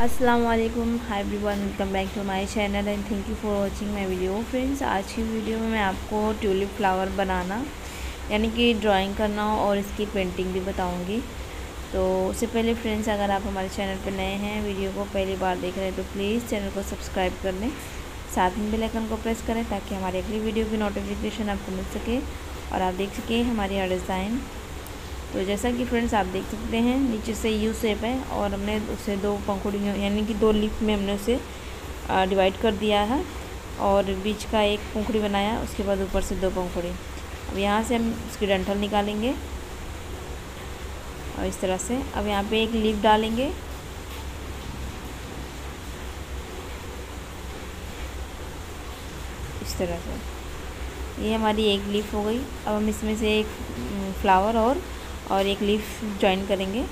अस्सलाम वालेकुम hi everyone welcome back to my channel and thank you for watching my video friends आज की video में मैं आपको ट्यूलिप फ्लावर बनाना, यानी कि ड्राइंग करना और इसकी पेंटिंग भी बताऊँगी। तो उससे पहले फ्रेंड्स अगर आप हमारे चैनल पर नए हैं वीडियो को पहली बार देख रहे हैं तो प्लीज़ चैनल को सब्सक्राइब कर लें। साथ में बेल आइकन को प्रेस करें ताकि हमारी अगली वीडियो की नोटिफिकेशन आपको मिल सके और आप देख सकें हमारी यहाँ डिज़ाइन तो जैसा कि फ्रेंड्स आप देख सकते हैं, नीचे से यू शेप है और हमने उसे दो पंखुड़ियों यानी कि दो लीफ में हमने उसे डिवाइड कर दिया है और बीच का एक पंखुड़ी बनाया, उसके बाद ऊपर से दो पंखुड़ी। अब यहाँ से हम उसकी डंठल निकालेंगे और इस तरह से। अब यहाँ पे एक लीफ डालेंगे। इस तरह से। ये हमारी एक लीफ हो गई। अब हम इसमें से एक फ्लावर और और एक लीफ ज्वाइन करेंगे।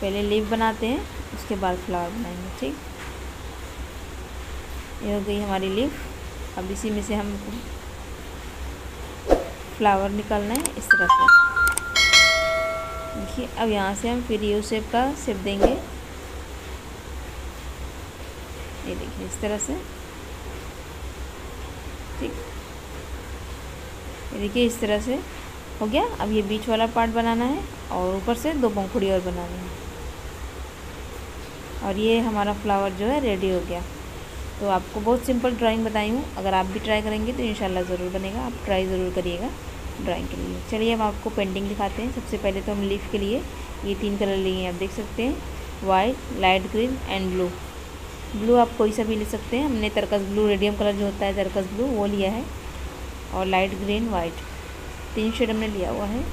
पहले लीफ बनाते हैं, उसके बाद फ्लावर बनाएँगे, ठीक? ये हो गई हमारी लीफ अब इसी में से हम फ्लावर निकालना है, इस तरह से। देखिए, अब यहाँ से हम फिर यू शेप का शेप देंगे। ये देखिए, इस तरह से। ठीक? देखिए, इस तरह से। हो गया। अब ये बीच वाला पार्ट बनाना है और ऊपर से दो पंखुड़ी और बनानी है। और ये हमारा फ्लावर जो है रेडी हो गया। तो आपको बहुत सिंपल ड्राइंग बताई हूँ। अगर आप भी ट्राई करेंगे तो इंशाल्लाह ज़रूर बनेगा। आप ट्राई ज़रूर करिएगा ड्राइंग के लिए। चलिए हम आपको पेंटिंग दिखाते हैं। सबसे पहले तो हम लीफ के लिए ये तीन कलर लिए हैं। आप देख सकते हैं। White light green and blue blue आप कोई सा भी ले सकते हैं। हमने तरकस ब्लू रेडियम कलर जो होता है तरकस ब्लू वो लिया है। और लाइट ग्रीन वाइट तीन शेड हमने लिया हुआ है।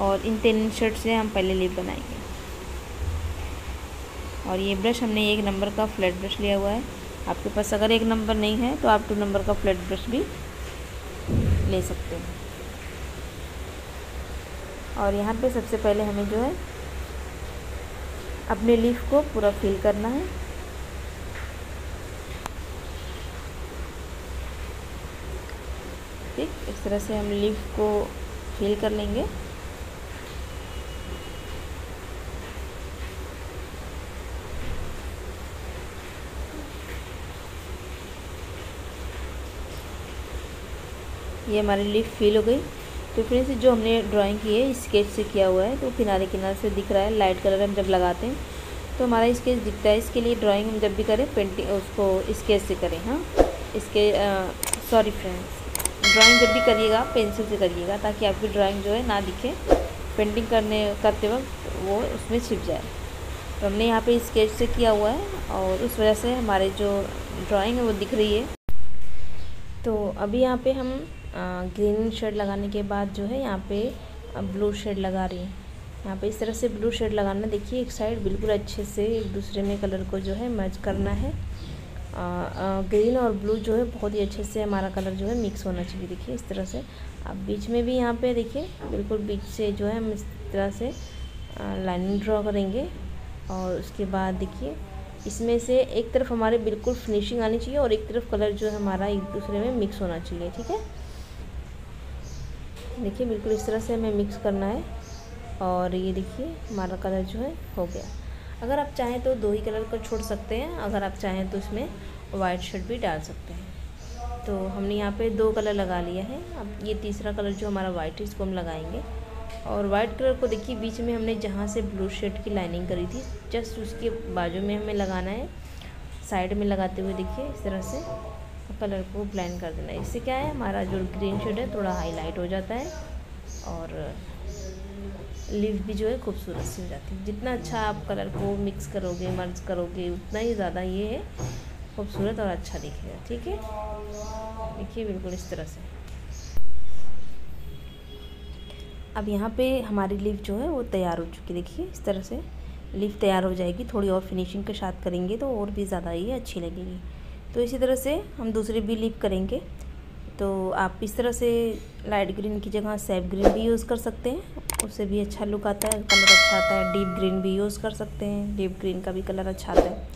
और इन तीन शेड से हम पहले लिप बनाएँगे। और ये ब्रश हमने एक नंबर का फ्लैट ब्रश लिया हुआ है। आपके पास अगर एक नंबर नहीं है तो आप टू नंबर का फ्लैट ब्रश भी ले सकते हैं। और यहाँ पे सबसे पहले हमें जो है, अपने लीफ को पूरा फिल करना है ठीक इस तरह से हम लीफ को फिल कर लेंगे। ये हमारी लीफ फिल हो गई। तो फ्रेंड्स जो हमने ड्राइंग की है स्केच से किया हुआ है तो किनारे किनारे से दिख रहा है लाइट कलर हम जब लगाते हैं तो हमारा स्केच दिखता है। इसके लिए ड्राइंग हम जब भी करें पेंटिंग उसको स्केच से करें हाँ? इसके सॉरी फ्रेंड्स ड्राइंग जब भी करिएगा, पेंसिल से करिएगा, ताकि आपकी ड्राइंग जो है ना दिखे। पेंटिंग करने, करते वक्त वो उसमें छिप जाए। तो हमने यहाँ पे स्केच से किया हुआ है, और उस वजह से हमारे जो ड्राइंग है वो दिख रही है। तो अभी यहाँ पे हम ग्रीन शेड लगाने के बाद जो है यहाँ पे ब्लू शेड लगा रही हैं। यहाँ पे इस तरह से ब्लू शेड लगाना, देखिए, एक साइड बिल्कुल अच्छे से एक दूसरे में कलर को जो है मैच करना है। ग्रीन और ब्लू जो है, बहुत ही अच्छे से हमारा कलर जो है मिक्स होना चाहिए। देखिए, इस तरह से। अब बीच में भी यहाँ पे देखिए, बिल्कुल बीच से जो है हम इस तरह से लाइनिंग ड्रॉ करेंगे। और उसके बाद देखिए, इसमें से एक तरफ़ हमारे बिल्कुल फिनिशिंग आनी चाहिए और एक तरफ़ कलर जो है हमारा एक दूसरे में मिक्स होना चाहिए, ठीक है? देखिए, बिल्कुल इस तरह से हमें मिक्स करना है। और ये देखिए, हमारा कलर जो है हो गया। अगर आप चाहें तो दो ही कलर को छोड़ सकते हैं, अगर आप चाहें तो इसमें वाइट शर्ट भी डाल सकते हैं। तो हमने यहाँ पे दो कलर लगा लिया है। अब ये तीसरा कलर जो हमारा वाइट है, इसको हम लगाएँगे। और वाइट कलर को देखिए, बीच में हमने जहाँ से ब्लू शेड की लाइनिंग करी थी जस्ट उसके बाजू में हमें लगाना है। साइड में लगाते हुए देखिए, इस तरह से कलर को ब्लेंड कर देना है। इससे क्या है, हमारा जो ग्रीन शेड है, थोड़ा हाईलाइट हो जाता है। और लिव भी जो है खूबसूरत सी हो जाती है। जितना अच्छा आप कलर को मिक्स करोगे, मर्ज करोगे, उतना ही ज़्यादा ये है खूबसूरत और अच्छा दिखेगा, ठीक है? देखिए बिल्कुल इस तरह से। अब यहाँ पे हमारी लिव जो है वो तैयार हो चुकी देखिए इस तरह से लिव तैयार हो जाएगी। थोड़ी और फिनिशिंग के साथ करेंगे तो और भी ज़्यादा ये अच्छी लगेगी। तो इसी तरह से हम दूसरी भी लिव करेंगे। तो आप इस तरह से लाइट ग्रीन की जगह सेफ़ ग्रीन भी यूज़ कर सकते हैं। उससे भी अच्छा लुक आता है कलर अच्छा आता है डीप ग्रीन भी यूज़ कर सकते हैं। डीप ग्रीन का भी कलर अच्छा आता है।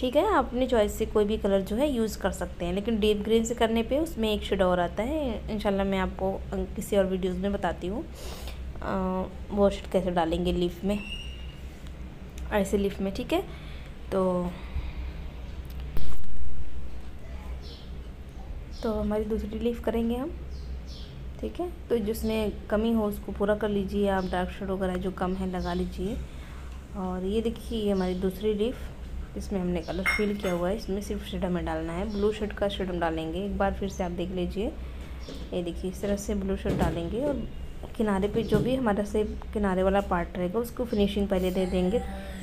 ठीक है, आप अपनी चॉइस से कोई भी कलर जो है यूज़ कर सकते हैं। लेकिन डीप ग्रीन से करने पे उसमें एक शेड और आता है। इंशाल्लाह मैं आपको किसी और वीडियोज़ में बताती हूँ। वो शेड कैसे डालेंगे लिफ में? ऐसे लिफ में, ठीक है? तो तो हमारी दूसरी लीफ करेंगे हम। ठीक है? तो जिसमें कमी हो उसको पूरा कर लीजिए, आप डार्क शेड वगैरह जो कम है लगा लीजिए। और ये देखिए, ये हमारी दूसरी लीफ इसमें हमने कलर फिल किया हुआ है। इसमें सिर्फ़ शेड हमें डालना है। ब्लू शेड का शेड हम डालेंगे। एक बार फिर से आप देख लीजिए। ये देखिए, इस तरह से ब्लू शेड डालेंगे और किनारे पे जो भी हमारा से किनारे वाला पार्ट रहेगा, उसको फिनिशिंग पहले दे देंगे।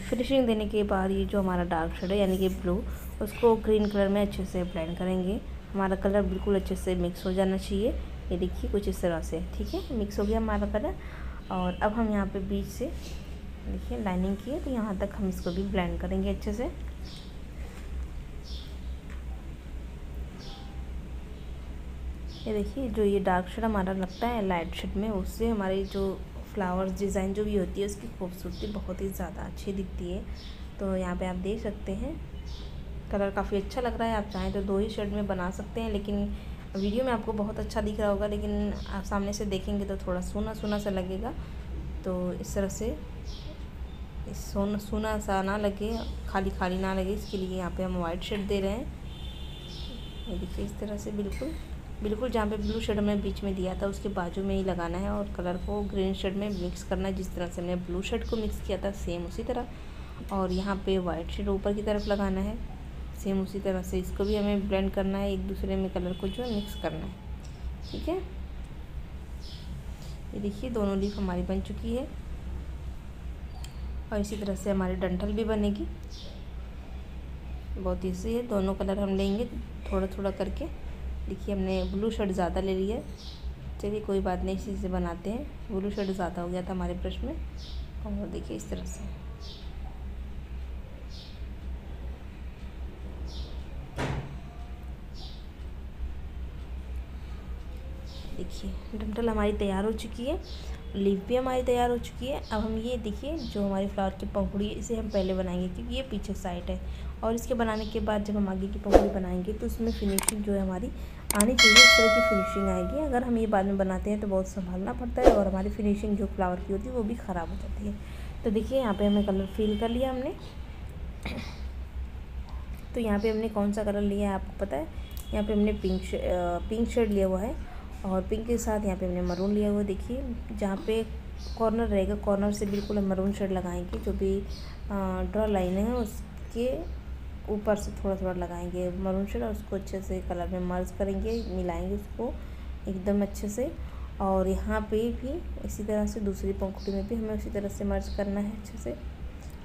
फिनिशिंग देने के बाद ये जो हमारा डार्क शेड है, यानी कि ब्लू उसको ग्रीन कलर में अच्छे से ब्लेंड करेंगे। हमारा कलर बिल्कुल अच्छे से मिक्स हो जाना चाहिए। ये देखिए, कुछ इस तरह से, ठीक है? मिक्स हो गया हमारा कलर। और अब हम यहाँ पे बीच से, देखिए लाइनिंग की है तो यहाँ तक हम इसको भी ब्लेंड करेंगे अच्छे से। ये देखिए, जो ये डार्क शेड हमारा लगता है लाइट शेड में, उससे हमारी जो फ्लावर्स डिज़ाइन जो भी होती है, उसकी खूबसूरती बहुत ही ज़्यादा अच्छी दिखती है। तो यहाँ पे आप देख सकते हैं कलर काफ़ी अच्छा लग रहा है, आप चाहें तो दो ही शेड में बना सकते हैं, लेकिन वीडियो में आपको बहुत अच्छा दिख रहा होगा, लेकिन आप सामने से देखेंगे तो थोड़ा सोना सोना सा लगेगा। तो इस तरह से सोना सोना सा ना लगे खाली खाली ना लगे, इसके लिए यहाँ पे हम वाइट शेड दे रहे हैं। ये देखिए इस तरह से बिल्कुल बिल्कुल जहाँ पे ब्लू शेड हमने बीच में दिया था, उसके बाजू में ही लगाना है और कलर को ग्रीन शेड में मिक्स करना है, जिस तरह से हमने ब्लू शेड को मिक्स किया था सेम उसी तरह। और यहाँ पे वाइट शेड ऊपर की तरफ़ लगाना है। सेम उसी तरह से। इसको भी हमें ब्लेंड करना है, एक दूसरे में कलर को जो है मिक्स करना है। ठीक है? ये देखिए, दोनों लीफ हमारी बन चुकी है। और इसी तरह से हमारी डंठल भी बनेगी। बहुत ईजी है। दोनों कलर हम लेंगे थोड़ा थोड़ा करके। देखिए, हमने ब्लू शर्ट ज़्यादा ले लिया चलिए, कोई बात नहीं, इसी से बनाते हैं। ब्लू शर्ट ज़्यादा हो गया था हमारे ब्रश में। और देखिए, इस तरह से। डंटल हमारी तैयार हो चुकी है लीफ भी हमारी तैयार हो चुकी है। अब हम ये देखिए, जो हमारी फ्लावर की पंखुड़ी है, इसे हम पहले बनाएँगे क्योंकि ये पीछे साइड है। और इसके बनाने के बाद जब हम आगे की पंखुड़ी बनाएँगे तो उसमें फिनिशिंग जो है हमारी आनी चाहिए, इस तरह की फिनिशिंग आएगी। अगर हम ये बाद में बनाते हैं तो बहुत संभालना पड़ता है और हमारी फिनिशिंग जो फ्लावर की होती है, वो भी ख़राब हो जाती है। तो देखिए, यहाँ पर हमें कलर फिल कर लिया हमने। तो यहाँ पर हमने कौन सा कलर लिया है आपको पता है? यहाँ पर हमने पिंक पिंक शेड लिया हुआ है। और पिंक के साथ यहाँ पे हमने मरून लिया हुआ देखिए, जहाँ पे कॉर्नर रहेगा कॉर्नर से बिल्कुल हम मरून शेड लगाएँगे, जो भी ड्रॉ लाइन है, उसके ऊपर से थोड़ा थोड़ा लगाएँगे मरून शेड और उसको अच्छे से कलर में मर्ज करेंगे, मिलाएँगे उसको एकदम अच्छे से। और यहाँ पे भी इसी तरह से दूसरी पंखुड़ी में भी हमें उसी तरह से मर्ज करना है अच्छे से।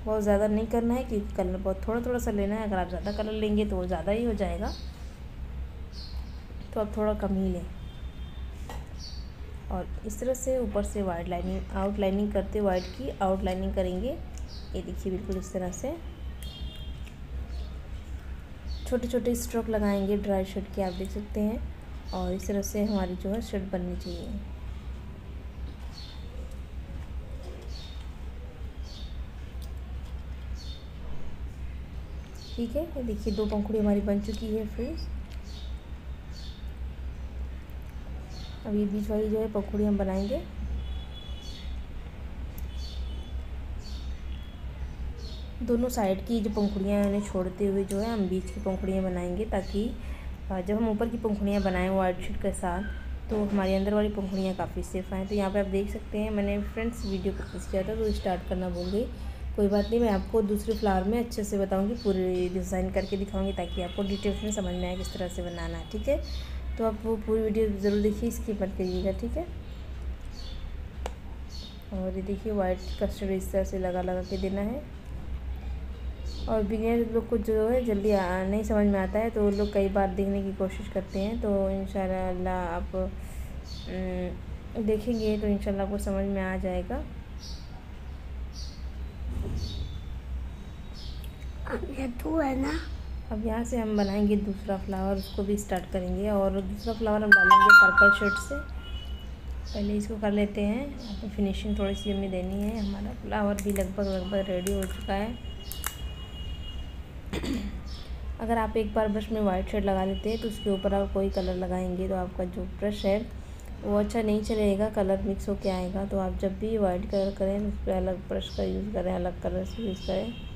बहुत ज़्यादा नहीं करना है, क्योंकि कलर बहुत थोड़ा थोड़ा सा लेना है, अगर आप ज़्यादा कलर लेंगे तो वो ज़्यादा ही हो जाएगा। तो आप थोड़ा कम ही लें। और इस तरह से ऊपर से वाइट लाइनिंग आउट लाइनिंग करते वाइट की आउट लाइनिंग करेंगे। ये देखिए बिल्कुल इस तरह से। छोटे छोटे स्ट्रोक लगाएँगे ड्राई शर्ट के, आप देख सकते हैं। और इस तरह से हमारी जो है शर्ट बननी चाहिए। ठीक है, ये देखिए दो पंखुड़ी हमारी बन चुकी है, फ्रेंड्स। अब ये बीच वाली जो है पकौड़ी हम बनाएँगे। दोनों साइड की जो पंखुड़ियाँ हैं, उन्हें छोड़ते हुए जो है हम बीच की पंखुड़ियाँ बनाएँगे ताकि जब हम ऊपर की पंखुड़ियाँ बनाएँ वाइट शीट के साथ तो हमारी अंदर वाली पंखुड़ियाँ काफ़ी सेफ़ आएँ। तो यहाँ पे आप देख सकते हैं, मैंने फ्रेंड्स वीडियो प्रैक्टिस किया था तो स्टार्ट करना भूल गई। कोई बात नहीं, मैं आपको दूसरे फ्लावर में अच्छे से बताऊँगी, पूरी डिज़ाइन करके दिखाऊँगी ताकि आपको डिटेल्स में समझ में आए किस तरह से बनाना है, ठीक है? तो आप वो पूरी वीडियो ज़रूर देखिए, इसकी मत करिएगा, ठीक है? और ये देखिए वाइट कस्टर्ड इस तरह से लगा लगा के देना है। और बिगिनर लोग को जो है, जल्दी नहीं समझ में आता है तो वो लोग कई बार देखने की कोशिश करते हैं तो इन आप देखेंगे तो इन आपको समझ में आ जाएगा। ये तो है ना। अब यहाँ से हम बनाएँगे दूसरा फ्लावर उसको भी स्टार्ट करेंगे और दूसरा फ्लावर हम डालेंगे पर्पल शेड से। पहले इसको कर लेते हैं। यहाँ फिनिशिंग थोड़ी सी हमें देनी है। हमारा फ्लावर भी लगभग लगभग रेडी हो चुका है। अगर आप एक बार ब्रश में वाइट शेड लगा लेते हैं तो उसके ऊपर आप कोई कलर लगाएँगे तो आपका जो ब्रश है, वो अच्छा नहीं चलेगा। कलर मिक्स होके आएगा। तो आप जब भी वाइट कलर करें, उस पर अलग ब्रश का यूज़ करें, अलग कलर से यूज़ करें।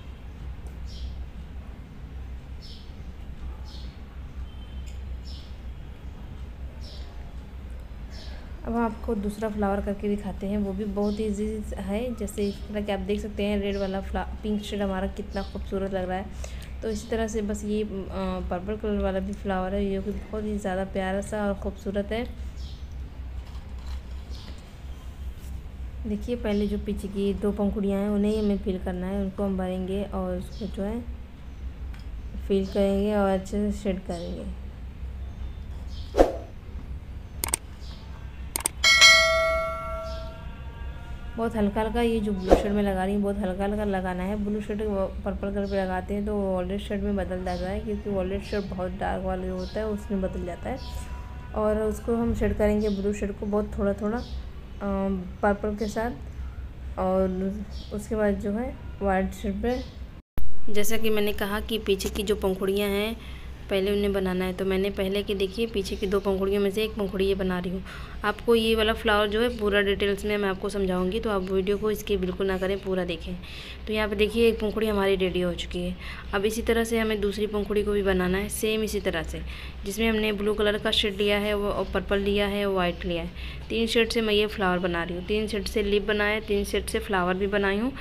अब आपको दूसरा फ्लावर करके दिखाते हैं, वो भी बहुत ईजी है। जैसे इस तरह के आप देख सकते हैं रेड वाला फ्ला पिंक शेड हमारा कितना खूबसूरत लग रहा है। तो इसी तरह से बस ये पर्पल कलर वाला भी फ्लावर है जो कि बहुत ही ज़्यादा प्यारा सा और ख़ूबसूरत है। देखिए, पहले जो पीछे की दो पंखुड़ियाँ हैं, उन्हें हमें फिल करना है, उनको हम भरेंगे और उसको जो है फिल करेंगे और अच्छे से शेड करेंगे। बहुत हल्का हल्का ये जो ब्लू शेड में लगा रही हूँ, बहुत हल्का हल्का लगाना है। ब्लू शेड पर्पल कलर पे लगाते हैं तो वॉलेट शेड में बदल जाता है क्योंकि वॉलेट शेड बहुत डार्क वाला होता है, उसमें बदल जाता है। और उसको हम शेड करेंगे ब्लू शेड को बहुत थोड़ा थोड़ा पर्पल के साथ। और उसके बाद जो है वाइट शेड पर जैसा कि मैंने कहा कि पीछे की जो पंखुड़ियाँ हैं पहले उन्हें बनाना है। तो मैंने पहले की देखिए, पीछे की दो पंखुड़ियों में से एक पंखुड़ी ये बना रही हूँ। आपको ये वाला फ्लावर जो है पूरा डिटेल्स में मैं आपको समझाऊँगी तो आप वीडियो को इसके बिल्कुल ना करें, पूरा देखें। तो यहाँ पे देखिए, एक पंखुड़ी हमारी रेडी हो चुकी है। अब इसी तरह से हमें दूसरी पंखुड़ी को भी बनाना है, सेम इसी तरह से, जिसमें हमने ब्लू कलर का शेड लिया है और पर्पल लिया है और वाइट लिया है। तीन शेड से मैं ये फ्लावर बना रही हूँ। तीन शेड से लिप बनाया, तीन शेड से फ्लावर भी बनाई हूँ।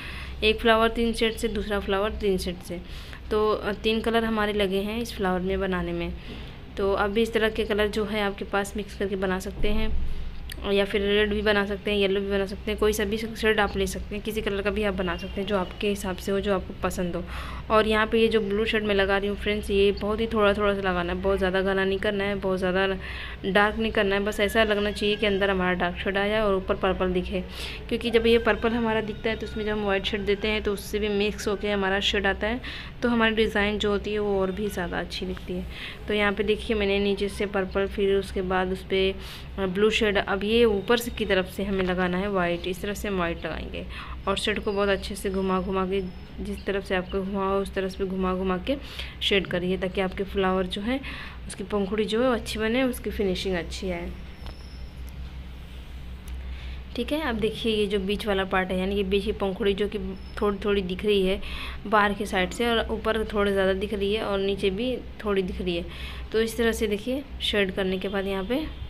एक फ्लावर तीन शेड से, दूसरा फ्लावर तीन शेड से। तो तीन कलर हमारे लगे हैं इस फ्लावर में बनाने में। तो आप भी इस तरह के कलर जो है आपके पास मिक्स करके बना सकते हैं। या फिर रेड भी बना सकते हैं, येलो भी बना सकते हैं, कोई सा भी शेड आप ले सकते हैं, किसी कलर का भी आप बना सकते हैं, जो आपके हिसाब से हो, जो आपको पसंद हो। और यहाँ पे ये जो ब्लू शेड मैं लगा रही हूँ, फ्रेंड्स, ये बहुत ही थोड़ा थोड़ा सा लगाना है, बहुत ज़्यादा घना नहीं करना है, बहुत ज़्यादा डार्क नहीं करना है, बस ऐसा लगना चाहिए कि अंदर हमारा डार्क शेड जाए और ऊपर पर्पल दिखे। क्योंकि जब ये पर्पल हमारा दिखता है तो उसमें जब हम वाइट शेड देते हैं तो उससे भी मिक्स होकर हमारा शेड आता है तो हमारी डिज़ाइन जो होती है, वो और भी ज़्यादा अच्छी दिखती है। तो यहाँ पर देखिए, मैंने नीचे से पर्पल फिर उसके बाद उस पर ब्लू शेड ये ऊपर से की तरफ़ से हमें लगाना है वाइट इस तरह से हम वाइट लगाएँगे। और शेड को बहुत अच्छे से घुमा घुमा के, जिस तरफ़ से आपको घुमा हो उस तरफ़ से घुमा घुमा के शेड करिए, ताकि आपके फ्लावर जो है, उसकी पंखुड़ी जो है वो अच्छी बने, उसकी फिनिशिंग अच्छी आए। ठीक है, अब देखिए ये जो बीच वाला पार्ट है, यानी कि बीच की पंखुड़ी जो कि थोड़ी थोड़ी दिख रही है बाहर के साइड से, और ऊपर थोड़ी ज़्यादा दिख रही है और नीचे भी थोड़ी दिख रही है। तो इस तरह से देखिए शेड करने के बाद यहाँ पे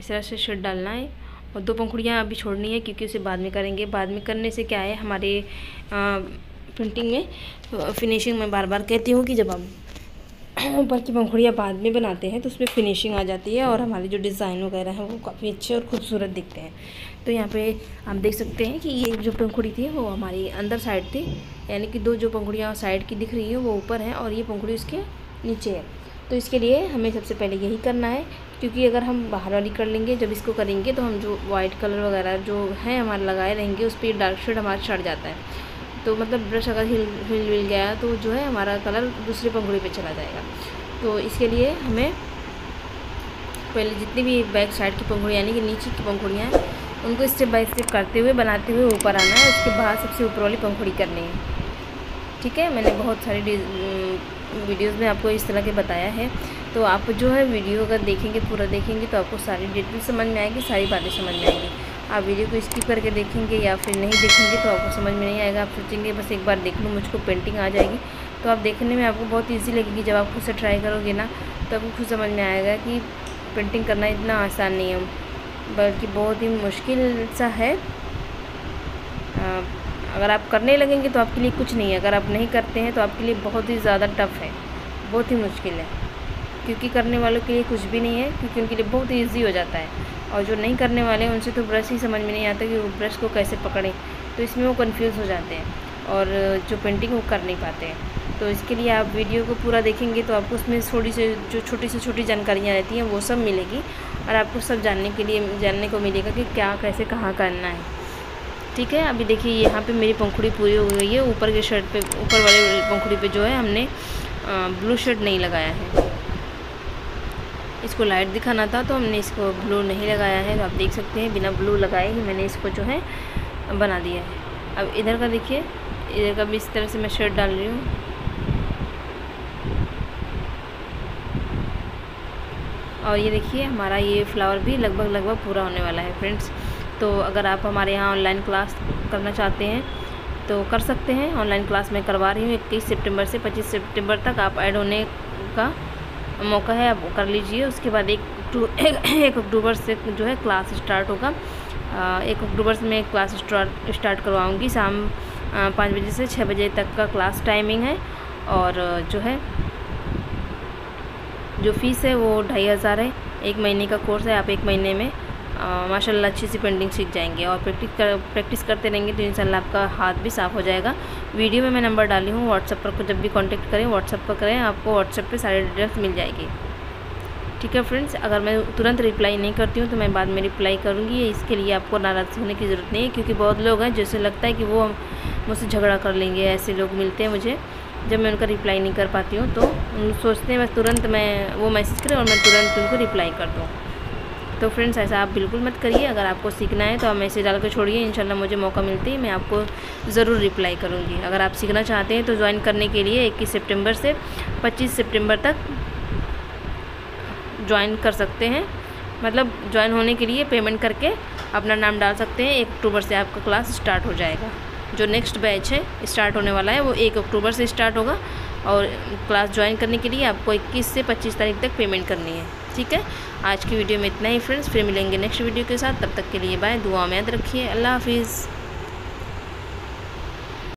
इस तरह से शेड डालना है और दो पंखुड़ियाँ अभी छोड़नी है क्योंकि उसे बाद में करेंगे। बाद में करने से क्या है, हमारे प्रिंटिंग में फिनिशिंग में बार बार कहती हूँ कि जब हम ऊपर की पंखुड़ियाँ बाद में बनाते हैं तो उसमें फिनिशिंग आ जाती है और हमारे जो डिज़ाइन वगैरह हैं वो काफ़ी अच्छे और खूबसूरत दिखते हैं। तो यहाँ पे आप देख सकते हैं कि ये जो पंखुड़ी थी वो हमारी अंदर साइड थी, यानी कि दो जो पंखुड़ियाँ साइड की दिख रही हैं वो ऊपर हैं और ये पंखुड़ी उसके नीचे है। तो इसके लिए हमें सबसे पहले यही करना है क्योंकि अगर हम बाहर वाली कर लेंगे, जब इसको करेंगे तो हम जो वाइट कलर वगैरह जो है हमारे लगाए रहेंगे, उस पर डार्क शेड हमारा चढ़ जाता है। तो मतलब ब्रश अगर हिल हिल मिल गया तो जो है हमारा कलर दूसरे पंखुड़ी पे चला जाएगा। तो इसके लिए हमें पहले जितनी भी बैक साइड की पंखुड़ी, यानी कि नीचे की पंखुड़ियाँ हैं, उनको स्टेप बाय स्टेप करते हुए, बनाते हुए ऊपर आना है। उसके बाद सबसे ऊपर वाली पंखुड़ी करनी है। ठीक है? मैंने बहुत सारी वीडियोज़ में आपको इस तरह के बताया है। तो आप जो है वीडियो अगर देखेंगे, पूरा देखेंगे तो आपको सारी डिटेल समझ में आएगी, सारी बातें समझ में आएँगी। आप वीडियो को स्किप करके देखेंगे या फिर नहीं देखेंगे तो आपको समझ में नहीं आएगा। आप सोचेंगे, बस एक बार देख लूँ, मुझको पेंटिंग आ जाएगी। तो आप देखने में आपको बहुत ईजी लगेगी। जब आप खुद से ट्राई करोगे ना तो आपको खुद समझ में आएगा कि पेंटिंग करना इतना आसान नहीं है। बल्कि बहुत ही मुश्किल सा है। अगर आप करने लगेंगे तो आपके लिए कुछ नहीं है। अगर आप नहीं करते हैं तो आपके लिए बहुत ही ज़्यादा टफ है। बहुत ही मुश्किल है। क्योंकि करने वालों के लिए कुछ भी नहीं है, क्योंकि उनके लिए बहुत ईजी हो जाता है। और जो नहीं करने वाले हैं, उनसे तो ब्रश ही समझ में नहीं आता कि वो ब्रश को कैसे पकड़ें। तो इसमें वो कन्फ्यूज़ हो जाते हैं और जो पेंटिंग वो कर नहीं पाते हैं। तो इसके लिए आप वीडियो को पूरा देखेंगे तो आपको उसमें थोड़ी सी, जो छोटी से छोटी जानकारियाँ रहती हैं, वो सब मिलेगी। और आपको सब जानने के लिए, जानने को मिलेगा कि क्या, कैसे, कहाँ करना है। ठीक है? अभी देखिए, यहाँ पे मेरी पंखुड़ी पूरी हो गई है। ऊपर के शर्ट पे, ऊपर वाले पंखुड़ी पे जो है, हमने ब्लू शर्ट नहीं लगाया है। इसको लाइट दिखाना था तो हमने इसको ब्लू नहीं लगाया है। तो आप देख सकते हैं, बिना ब्लू लगाए ही मैंने इसको जो है बना दिया है। अब इधर का देखिए, इधर का भी इस तरह से मैं शर्ट डाल रही हूँ। और ये देखिए, हमारा ये फ्लावर भी लगभग लगभग पूरा होने वाला है फ्रेंड्स तो अगर आप हमारे यहाँ ऑनलाइन क्लास करना चाहते हैं तो कर सकते हैं। ऑनलाइन क्लास मैं करवा रही हूँ, इक्कीस सितंबर से पच्चीस सितंबर तक आप ऐड होने का मौका है, आप कर लीजिए। उसके बाद एक एक अक्टूबर से जो है क्लास स्टार्ट होगा। एक अक्टूबर से मैं क्लास स्टार्ट स्टार्ट करवाऊँगी। शाम पाँच बजे से छः बजे तक का क्लास टाइमिंग है। और जो है, जो फ़ीस है वो ढाई हज़ार है। एक महीने का कोर्स है, आप एक महीने में माशाल्लाह अच्छी सी पेंटिंग सीख जाएँगे और प्रैक्टिस कर, प्रैक्टिस करते रहेंगे तो इंशाल्लाह आपका हाथ भी साफ़ हो जाएगा। वीडियो में मैं नंबर डाली हूँ व्हाट्सएप पर जब भी कांटेक्ट करें व्हाट्सएप पर करें, आपको व्हाट्सएप पे सारी डिटेल्स मिल जाएगी। ठीक है फ्रेंड्स अगर मैं तुरंत रिप्लाई नहीं करती हूँ तो मैं बाद में रिप्लाई करूँगी। इसके लिए आपको नाराज़ होने की ज़रूरत नहीं है, क्योंकि बहुत लोग हैं जैसे लगता है कि वो मुझसे झगड़ा कर लेंगे, ऐसे लोग मिलते हैं मुझे। जब मैं उनका रिप्लाई नहीं कर पाती हूँ तो सोचते हैं बस तुरंत मैं वो मैसेज करें और मैं तुरंत उनको रिप्लाई कर दूँ। तो फ्रेंड्स ऐसा आप बिल्कुल मत करिए। अगर आपको सीखना है तो आप मैसेज डाल कर छोड़िए। इंशाल्लाह मुझे मौका मिलती है, मैं आपको ज़रूर रिप्लाई करूँगी। अगर आप सीखना चाहते हैं तो ज्वाइन करने के लिए इक्कीस सितंबर से पच्चीस सितंबर तक ज्वाइन कर सकते हैं। मतलब ज्वाइन होने के लिए पेमेंट करके अपना नाम डाल सकते हैं। एक अक्टूबर से आपका क्लास स्टार्ट हो जाएगा। जो नेक्स्ट बैच है स्टार्ट होने वाला है, वो एक अक्टूबर से स्टार्ट होगा। और क्लास ज्वाइन करने के लिए आपको 21 से 25 तारीख तक पेमेंट करनी है। ठीक है? आज की वीडियो में इतना ही फ्रेंड्स, फिर मिलेंगे नेक्स्ट वीडियो के साथ। तब तक के लिए बाय, दुआ में याद रखिए। अल्लाह हाफिज़।